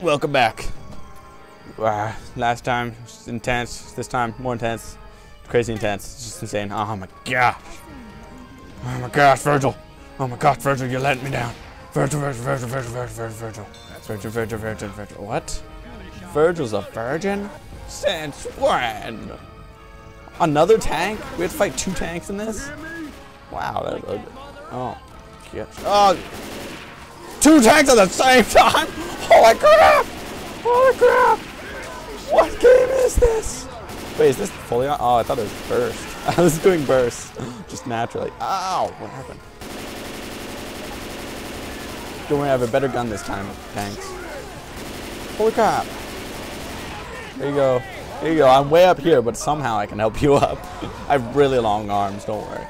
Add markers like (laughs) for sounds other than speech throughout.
welcome back. Wow, last time intense. This time more intense. Crazy intense. It's just insane. Oh my gosh. Oh my gosh, Virgil. Oh my gosh, Virgil, you're letting me down. Virgil, Virgil, Virgil, Virgil, Virgil, Virgil, Virgil. Virgil, Virgil, Virgil. What? Virgil's a virgin? Since when? Another tank? We have to fight two tanks in this? Wow, that's ugly. Oh. Yeah. Oh. Two tanks at the same (laughs) time? Holy crap! Holy crap! What game is this? Wait, is this fully on? Oh, I thought it was burst. (laughs) I was doing burst. Just naturally. Ow! What happened? Don't worry, I have a better gun this time, tanks. Holy crap. There you go. There you go. I'm way up here, but somehow I can help you (laughs) up. I have really long arms, don't worry.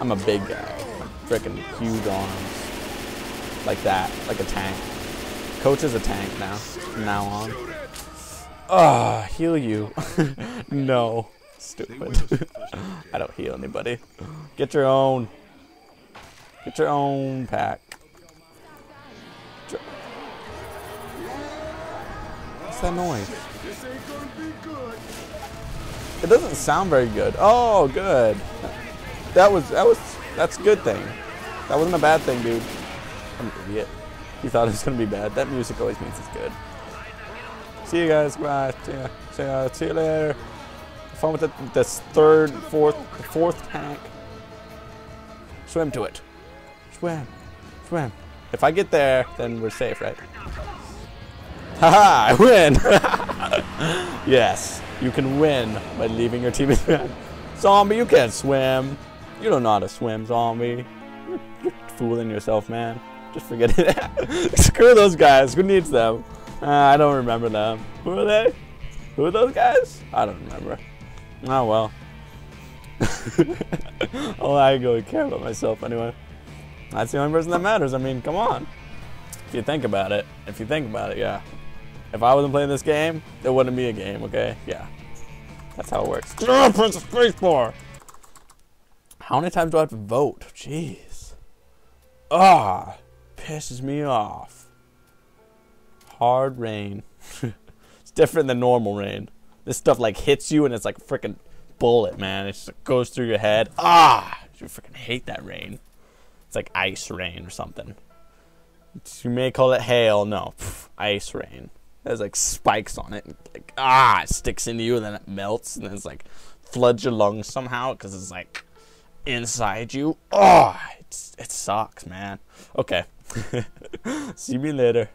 I'm a big guy. Freaking huge arms. Like that. Like a tank. Coach is a tank now. From now on. Ah, heal you. (laughs) no. Stupid. (laughs) I don't heal anybody. Get your own. Get your own pack. What's that noise? It doesn't sound very good. Oh, good. That was that was that's a good thing. That wasn't a bad thing, dude. I'm an idiot. He thought it was gonna be bad. That music always means it's good. See you guys. Bye. See ya. See, ya. See you later. Fun with the, this third, fourth, fourth tank. Swim to it. Swim. Swim. If I get there, then we're safe, right? Haha, I win! (laughs) yes, you can win by leaving your team behind. Zombie, you can't swim. You don't know how to swim, zombie. You're fooling yourself, man. Just forget it. (laughs) Screw those guys. Who needs them? Uh, I don't remember them. Who are they? Who are those guys? I don't remember. Oh, well. (laughs) oh, I really care about myself anyway. That's the only person that matters. I mean, come on. If you think about it. If you think about it, yeah. If I wasn't playing this game, it wouldn't be a game, okay? Yeah. That's how it works. Oh, Princess Spacebar! How many times do I have to vote? Jeez. Ah, pisses me off. Hard rain. (laughs) it's different than normal rain. This stuff like hits you and it's like a freaking bullet, man. It just goes through your head. Ah, you freaking hate that rain. It's like ice rain or something. You may call it hail. No, ice rain. It has like spikes on it. Like, ah, it sticks into you and then it melts and then it's like floods your lungs somehow because it's like inside you. Oh, it's, it sucks, man. Okay. (laughs) See me later.